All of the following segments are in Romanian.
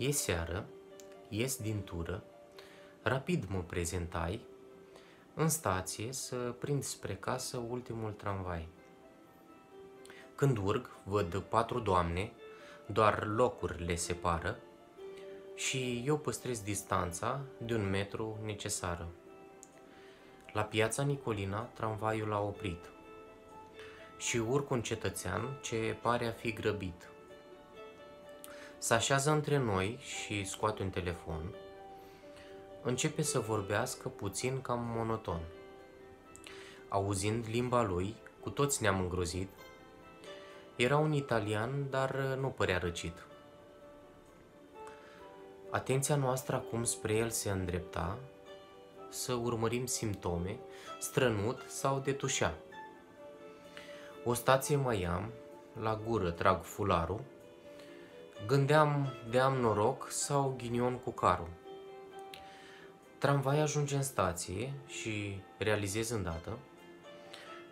E seară, ies din tură, rapid mă prezentai, în stație să prind spre casă ultimul tramvai. Când urc, văd patru doamne, doar locuri le separă și eu păstrez distanța de un metru necesară. La piața Nicolina, tramvaiul a oprit și urc un cetățean ce pare a fi grăbit. Se așează între noi și scoate un telefon. Începe să vorbească puțin cam monoton. Auzind limba lui, cu toți ne-am îngrozit. Era un italian, dar nu părea răcit. Atenția noastră acum spre el se îndrepta să urmărim simptome, strănut sau detușea. O stație mai am, la gură trag fularul, gândeam de am noroc sau ghinion cu carul. Tramvai ajunge în stație și realizez îndată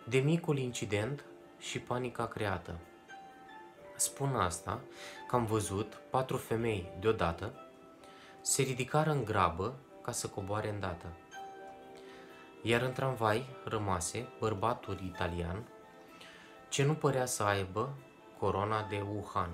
de micul incident și panica creată. Spun asta că am văzut patru femei deodată se ridicară în grabă ca să coboare îndată. Iar în tramvai rămase bărbatul italian ce nu părea să aibă corona de Wuhan.